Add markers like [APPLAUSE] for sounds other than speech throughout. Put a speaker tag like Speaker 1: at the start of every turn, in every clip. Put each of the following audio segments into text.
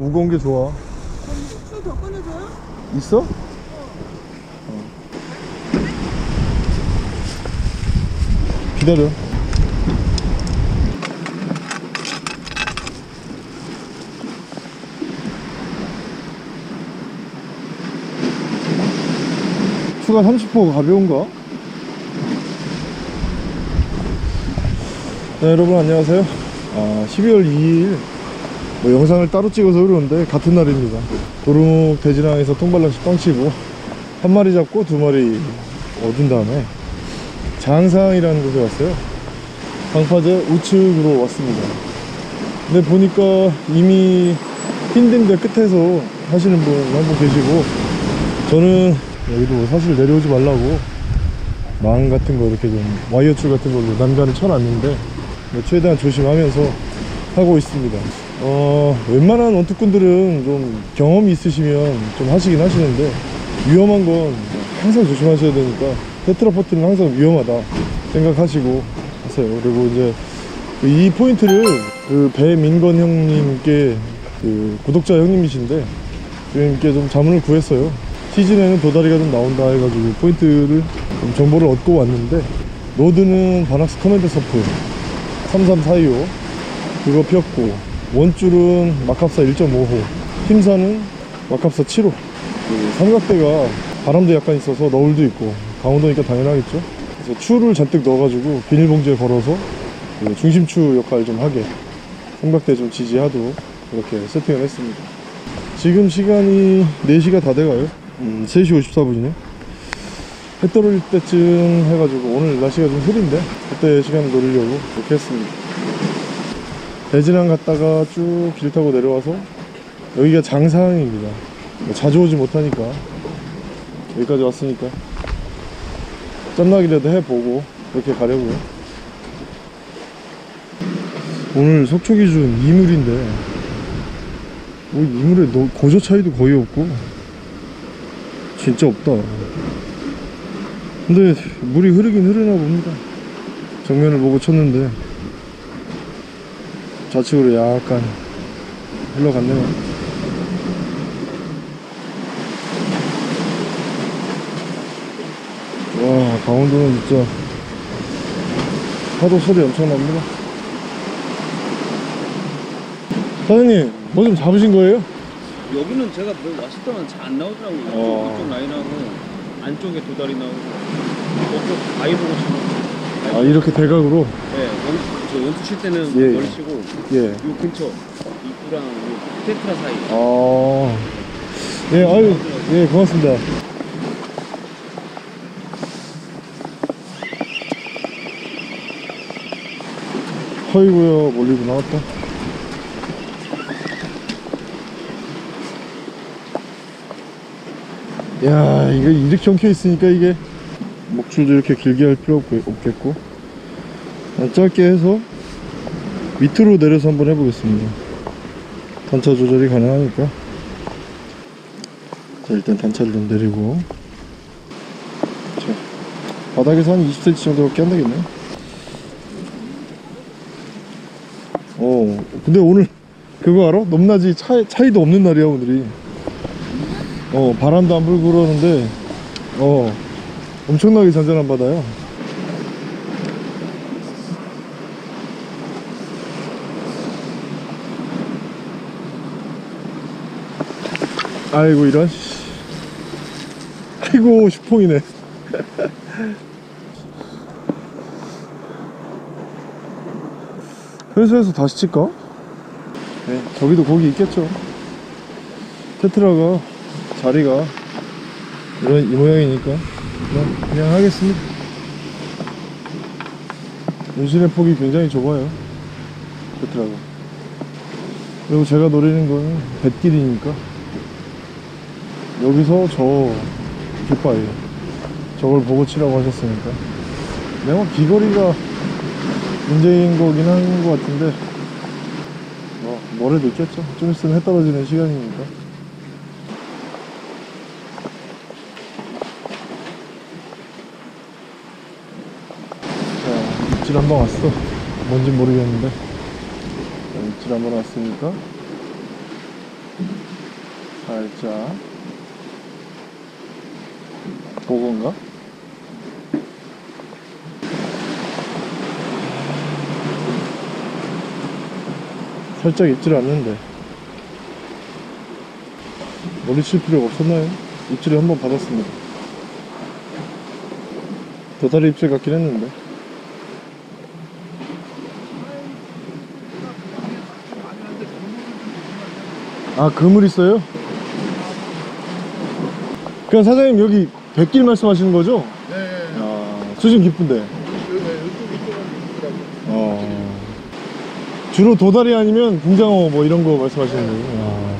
Speaker 1: 무거운 게 좋아
Speaker 2: 술더 꺼내줘요?
Speaker 1: 있어? 어. 기다려 추가 30% 가벼운가? 네, 여러분 안녕하세요 아, 12월 2일 뭐 영상을 따로 찍어서 그러는데 같은 날입니다. 도루묵 대진항에서 통발낚시 빵치고 한 마리 잡고 두 마리 얻은 다음에 장상이라는 곳에 왔어요. 방파제 우측으로 왔습니다. 근데 보니까 이미 흰등대 끝에서 하시는 분 한 분 계시고 저는 여기도 사실 내려오지 말라고 망 같은 거 이렇게 좀 와이어줄 같은 걸로 난간을 쳐놨는데 뭐 최대한 조심하면서 하고 있습니다 어 웬만한 원투꾼들은 좀 경험이 있으시면 좀 하시긴 하시는데 위험한 건 항상 조심하셔야 되니까 테트라포트는 항상 위험하다 생각하시고 하세요. 그리고 이제 이 포인트를 그 배민건 형님께 그 구독자 형님이신데 형님께 좀 자문을 구했어요. 시즌에는 도다리가 좀 나온다 해가지고 포인트를 좀 정보를 얻고 왔는데 rod는 바낙스 커맨드 서프 3345 그거 폈고 원줄은 막합사 1.5호 힘사는 막합사 7호. 그 삼각대가 바람도 약간 있어서 너울도 있고 강원도니까 당연하겠죠. 그래서 추를 잔뜩 넣어가지고 비닐봉지에 걸어서 그 중심추 역할 좀 하게 삼각대 좀 지지하도록 이렇게 세팅을 했습니다. 지금 시간이 4시가 다 돼가요. 음, 3시 54분이네. 해 떨어질 때쯤 해가지고 오늘 날씨가 좀 흐린데 그때 시간을 노리려고 이렇게 했습니다 대진항 갔다가 쭉 길 타고 내려와서 여기가 장상입니다. 뭐 자주 오지 못하니까. 여기까지 왔으니까. 짬나기라도 해보고 이렇게 가려고요. 오늘 속초 기준 2물인데 뭐 이물에 너- 고조 차이도 거의 없고. 진짜 없다. 근데 물이 흐르긴 흐르나 봅니다. 정면을 보고 쳤는데 좌측으로 약간 흘러갔네요 와 강원도는 진짜 파도 소리 엄청납니다 사장님 뭐 좀 잡으신 거예요?
Speaker 3: 여기는 제가 뭐 왔을 때는 잘 안 나오더라고요.
Speaker 1: 어.
Speaker 3: 이쪽 라인 하고 안쪽에 도다리 나오고 저쪽 바위 보고 치는.
Speaker 1: 아 이렇게 대각으로
Speaker 3: 네, 원, 저 원투 칠 때는
Speaker 1: 예, 예.
Speaker 3: 멀리 치고
Speaker 1: 예
Speaker 3: 요 근처 입구랑 요 테트라 사이.
Speaker 1: 아, 예, 아유, 예, 고맙습니다. 허이고요, 몰리고 나왔다. 야, 이거 이렇게 엉켜 있으니까 이게 목줄도 이렇게 길게 할 필요 없고, 없겠고. 그냥 짧게 해서 밑으로 내려서 한번 해보겠습니다. 단차 조절이 가능하니까. 자 일단 단차를 좀 내리고. 자 바닥에서 한 20cm 정도밖에 안 되겠네. 어 근데 오늘 그거 알아? 넘나지 차, 차이도 없는 날이야 오늘이. 어 바람도 안 불고 그러는데 어 엄청나게 잔잔한 바다야 아이고 이런. 씨. 아이고 슈퐁이네. 회수해서 다시 칠까? 네 저기도 고기 있겠죠. 테트라가 자리가 이런 이 모양이니까 그냥, 그냥 하겠습니다. 운신의 폭이 굉장히 좁아요 테트라가. 그리고 제가 노리는 거는 뱃길이니까 여기서 저 깃발이에요 저걸 보고 치라고 하셨으니까. 내가 비거리가 문제인 거긴 한 것 같은데. 뭐 뭐래도 있겠죠. 좀 있으면 해 떨어지는 시간이니까. 자 입질 한 번 왔어. 뭔진 모르겠는데. 자, 입질 한 번 왔으니까. 살짝 보건가? 살짝 입질 않는데 머리 칠 필요가 없었나요? 입질을 한번 받았습니다 도다리 입질 같긴 했는데 아 그물 있어요? 그냥 사장님 여기 백길 말씀하시는 거죠?
Speaker 4: 네,
Speaker 1: 아, 수심 깊은데
Speaker 4: 이쪽이 조금 있더라고.
Speaker 1: 어. 주로 도다리 아니면 붕장어 뭐 이런 거 말씀하시는 거예요?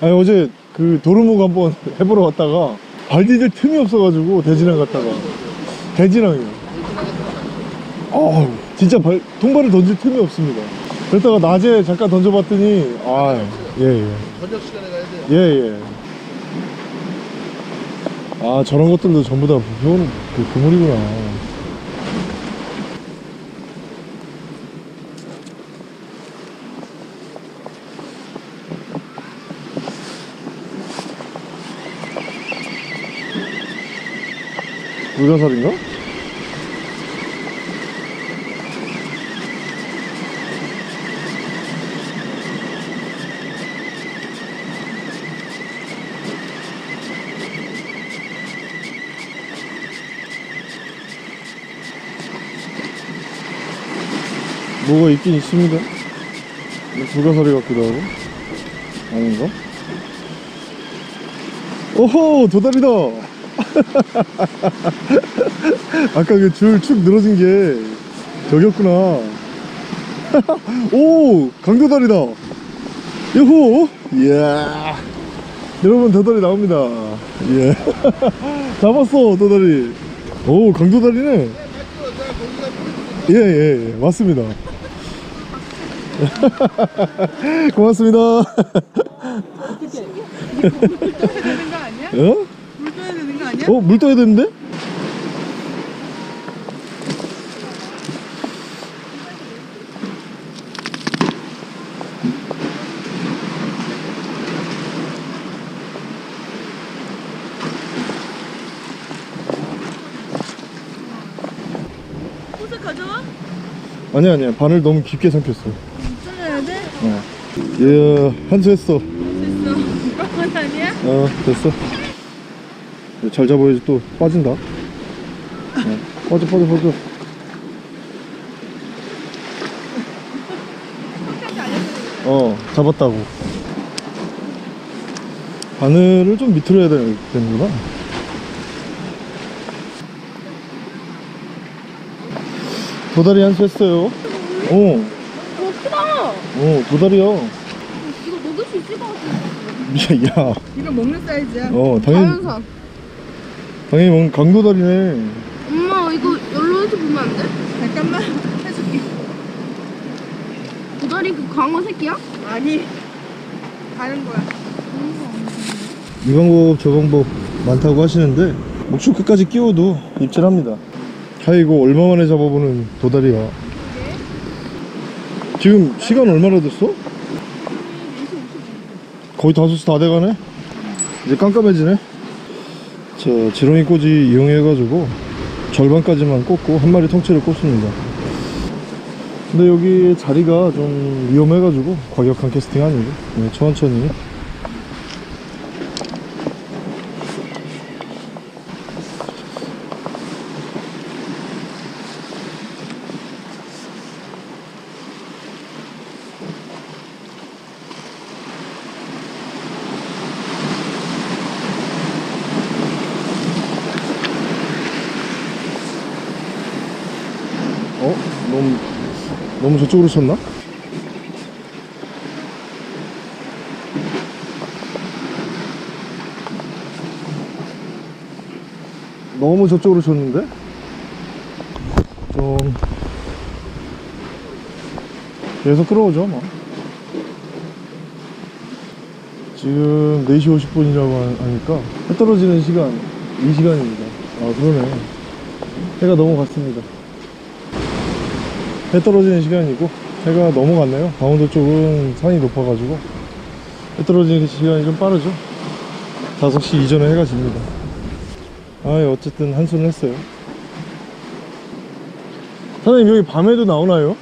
Speaker 1: 아. 아니 어제 그 도루묵 한번 [LAUGHS] 해보러 왔다가 발 디딜 틈이 없어가지고 대진항 갔다가 대진항이요 아 진짜 발, 통발을 던질 틈이 없습니다 그랬다가 낮에 잠깐 던져봤더니 아예예
Speaker 4: 저녁 시간에 가야 돼.
Speaker 1: 예, 예. 아, 저런 것들도 전부 다 부표는 그 그물이구나. 물가살인가? 뭐가 있긴 있습니다. 뭐 불가사리 같기도 하고. 아닌가? 오호! 도다리다! [LAUGHS] 아까 그 줄 축 늘어진 게 저기였구나. [LAUGHS] 오! 강도다리다! 요호! 이야! 여러분, 도다리 나옵니다. 예. [LAUGHS] 잡았어, 도다리. 오, 강도다리네. 예, 예, 예, 맞습니다. [LAUGHS] 고맙습니다.
Speaker 2: 되는 거 아니야?
Speaker 1: 어?
Speaker 2: 물 떠야 되는 거 아니야?
Speaker 1: 어, 물 떠야 되는데?
Speaker 2: 가져와?
Speaker 1: 아니야, 아니야. 바늘 너무 깊게 삼켰어.
Speaker 2: 돼?
Speaker 1: 어. 예, 한수했어.
Speaker 2: 됐어. 이거만 아니야?
Speaker 1: 어, 됐어. 잘 잡아야지 또 빠진다. 어, 빠져, 빠져, 빠져. [LAUGHS] 어, 잡았다고. 바늘을 좀 밑으로 해야 되는- 되는구나. 도다리 한수 했어요. 어,
Speaker 2: 오 크다.
Speaker 1: 어, 도다리야.
Speaker 2: 같은데.
Speaker 1: 야,
Speaker 2: 이거 먹는 사이즈야.
Speaker 1: 어, 당연히,
Speaker 5: 자연산.
Speaker 1: 당연히 먹는 강도다리네.
Speaker 5: 엄마 이거 열로 해서 보면 안 돼?
Speaker 2: 잠깐만 해줄게.
Speaker 5: 도다리 그 광어 새끼야?
Speaker 2: 아니 다른 거야.
Speaker 1: 이 방법 저 방법 많다고 하시는데 목줄 끝까지 끼워도 입질합니다 아이고 얼마 만에 잡아보는 도다리야 지금 시간 얼마나 됐어? 거의 5시 다 돼가네? 이제 깜깜해지네? 자 지렁이 꽂이 이용해 가지고 절반까지만 꽂고 한 마리 통째로 꽂습니다. 근데 여기 자리가 좀 위험해 가지고 과격한 캐스팅 아니고 네, 천천히 어? 너무 너무 저쪽으로 쳤나? 너무 저쪽으로 쳤는데? 좀 계속 끌어오죠 뭐 지금 4시 50분이라고 하니까 해 떨어지는 시간 이 시간입니다 아 그러네 해가 넘어갔습니다 해 떨어지는 시간이고 해가 넘어갔네요 강원도 쪽은 산이 높아가지고 해 떨어지는 시간이 좀 빠르죠 5시 이전에 해가 집니다 아 어쨌든 한숨을 했어요 사장님 여기 밤에도 나오나요?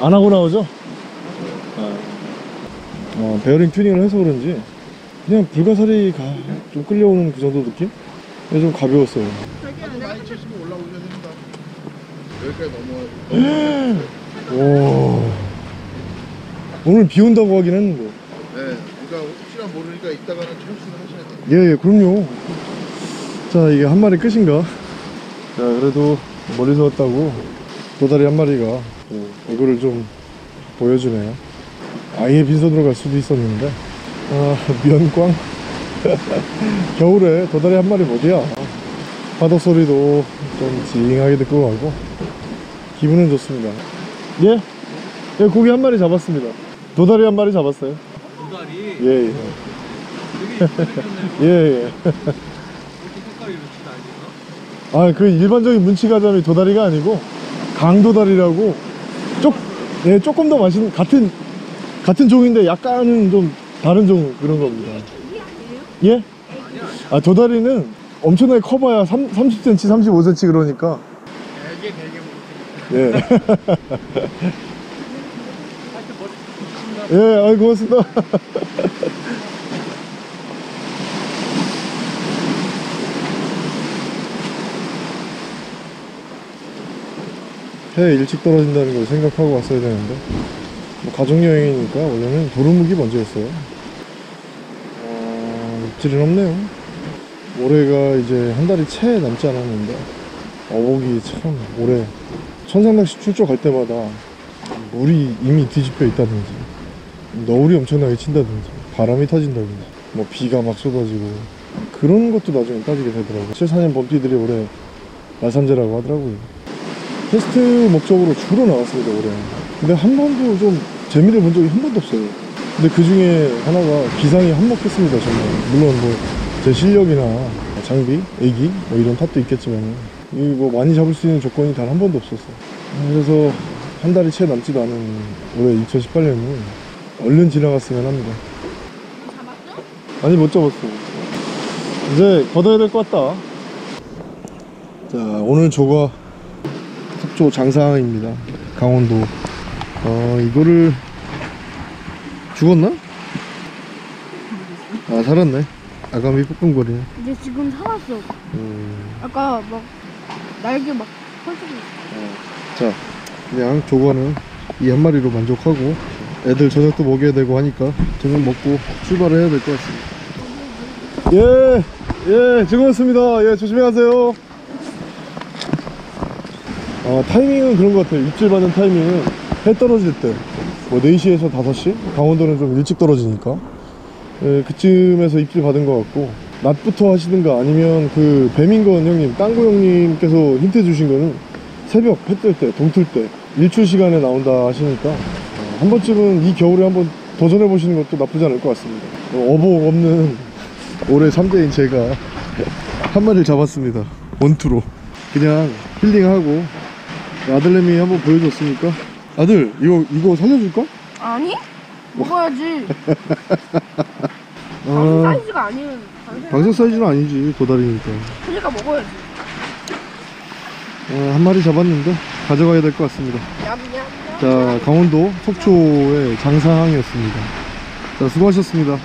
Speaker 1: 안 하고 나오죠? 어, 베어링 튜닝을 해서 그런지 그냥 불가사리가 좀 끌려오는 그 정도 느낌? 근데 좀 가벼웠어요
Speaker 4: 한번 많이 치시면 올라오셔야 됩니다. 여기까지.
Speaker 1: 오 오늘 비 온다고 하긴 했는데
Speaker 4: 네. 그러니까 혹시나 모르니까 이따가는 철수를 하셔야 돼요.
Speaker 1: 예, 예, 그럼요. 자, 이게 한 마리 끝인가? 자, 그래도 멀리서 왔다고 도다리 한 마리가 어, 얼굴을 좀 보여주네요. 아예 빈손으로 갈 수도 있었는데, 아, 면꽝. [LAUGHS] 겨울에 도다리 한 마리 못이야. 파도 소리도 좀 징하게 듣고 가고, 기분은 좋습니다. 예? 예, 고기 한 마리 잡았습니다. 도다리 한 마리 잡았어요.
Speaker 3: 도다리
Speaker 1: 예, 예. 예, 예.
Speaker 3: 색깔이 이렇게 다르나?
Speaker 1: 아, 그 일반적인 문치가자미 도다리가 아니고 강도다리라고 쪽, 예, 조금 더 맛있는 같은 같은 종인데 약간은 좀 다른 종 그런 겁니다. 예? 아, 도다리는 엄청나게 커봐야 3, 30cm, 35cm 그러니까. 예. 예, 아이 고맙습니다. 해 일찍 떨어진다는 걸 생각하고 왔어야 되는데 뭐 가족여행이니까 원래는 도루묵이 먼저였어요 어, 입질은 없네요 올해가 이제 한 달이 채 남지 않았는데 어복이 참 올해 천상낚시 출조 갈 때마다 물이 이미 뒤집혀 있다든지 너울이 엄청나게 친다든지 바람이 터진다든지 뭐 비가 막 쏟아지고 그런 것도 나중에 따지게 되더라고요. 7, 4년 범띠들이 올해 말삼재라고 하더라고요. 테스트 목적으로 주로 나왔습니다 올해. 근데 한 번도 좀 재미를 본 적이 한 번도 없어요. 근데 그 중에 하나가 기상이 한몫했습니다 정말. 물론 뭐 제 실력이나 장비, 애기 뭐 이런 탓도 있겠지만 이뭐 많이 잡을 수 있는 조건이 단 한 번도 없었어 그래서 한 달이 채 남지도 않은 올해 2018년은 얼른 지나갔으면 합니다.
Speaker 5: 잡았죠?
Speaker 1: 아니 못 잡았어 이제 걷어야 될 것 같다. 자 오늘 조가 속초 장사항입니다. 강원도. 어 이거를 죽었나? 아 살았네. 아가미 쁘끈거리네.
Speaker 5: 이제 지금 살았어.
Speaker 1: 음,
Speaker 5: 아까 막 날개 막 펼쳐져.
Speaker 1: 자 그냥 조과는 이 한 마리로 만족하고 애들 저녁도 먹여야 되고 하니까 저녁 먹고 출발을 해야 될 것 같습니다 예, 예, 즐거웠습니다. 예, 조심히 가세요. 아, 타이밍은 그런 것 같아요. 입질 받는 타이밍은 해 떨어질 때. 뭐 4시에서 5시? 강원도는 좀 일찍 떨어지니까. 예, 그쯤에서 입질 받은 것 같고. 낮부터 하시든가 아니면 그 배민건 형님, 땅구 형님께서 힌트 주신 거는 새벽 해 뜰 때, 동틀 때, 일출 시간에 나온다 하시니까 어, 한 번쯤은 이 겨울에 한번 도전해 보시는 것도 나쁘지 않을 것 같습니다. 어, 어복 없는 올해 3대인 제가 [LAUGHS] 한 마리를 잡았습니다. 원투로. 그냥 힐링하고 아들내미 한번 보여줬으니까 아들 이거 이거 살려줄까?
Speaker 5: 아니? 먹어야지. [LAUGHS] 방송
Speaker 1: 아,
Speaker 5: 사이즈가 방송
Speaker 1: 방석 사이즈는 아니지 도다리니까
Speaker 5: 그러니까 먹어야지.
Speaker 1: 어, 한 마리 잡았는데 가져가야 될 것 같습니다.
Speaker 5: 냠냠냠.
Speaker 1: 자 강원도 속초의 장사항이었습니다. 자 수고하셨습니다.